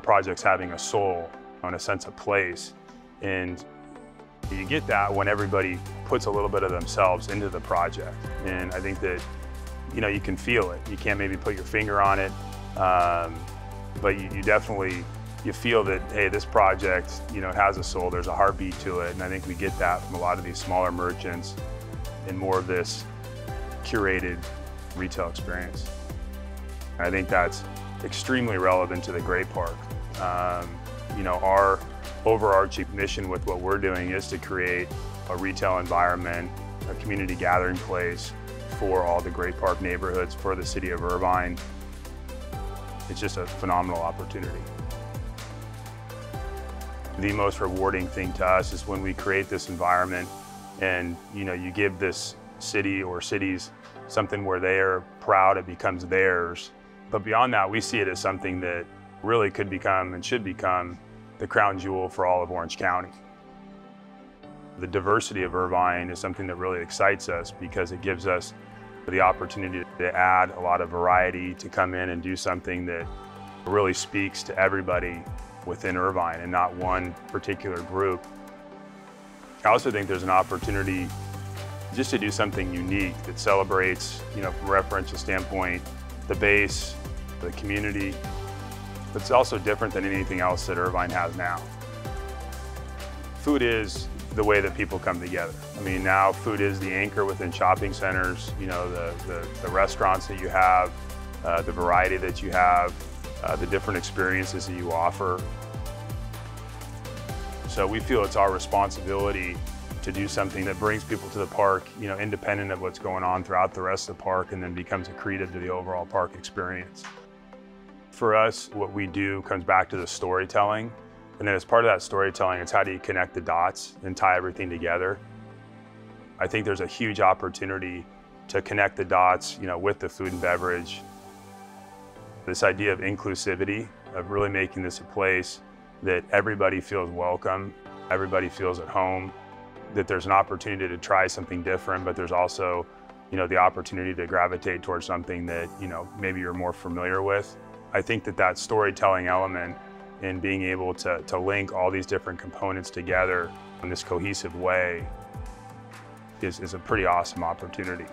projects having a soul and a sense of place. And you get that when everybody puts a little bit of themselves into the project. And I think that, you know, you can feel it. You can't maybe put your finger on it, um, but you, you definitely, you feel that, hey, this project, you know, has a soul, there's a heartbeat to it. And I think we get that from a lot of these smaller merchants and more of this curated retail experience. I think that's extremely relevant to the Great Park. Um, you know, our overarching mission with what we're doing is to create a retail environment, a community gathering place for all the Great Park neighborhoods, for the city of Irvine. It's just a phenomenal opportunity. The most rewarding thing to us is when we create this environment and you know you give this city or cities something where they are proud it becomes theirs but beyond that we see it as something that really could become and should become the crown jewel for all of Orange County. The diversity of Irvine is something that really excites us because it gives us the opportunity to add a lot of variety, to come in and do something that really speaks to everybody within Irvine and not one particular group. I also think there's an opportunity just to do something unique that celebrates, you know, from a referential standpoint, the base, the community, it's also different than anything else that Irvine has now. Food is the way that people come together. I mean, now food is the anchor within shopping centers, you know, the, the, the restaurants that you have, uh, the variety that you have, uh, the different experiences that you offer. So we feel it's our responsibility to do something that brings people to the park, you know, independent of what's going on throughout the rest of the park and then becomes accretive to the overall park experience. For us, what we do comes back to the storytelling. And then as part of that storytelling, it's how do you connect the dots and tie everything together. I think there's a huge opportunity to connect the dots, you know, with the food and beverage. This idea of inclusivity, of really making this a place that everybody feels welcome, everybody feels at home, that there's an opportunity to try something different, but there's also, you know, the opportunity to gravitate towards something that, you know, maybe you're more familiar with. I think that that storytelling element and being able to, to link all these different components together in this cohesive way is, is a pretty awesome opportunity.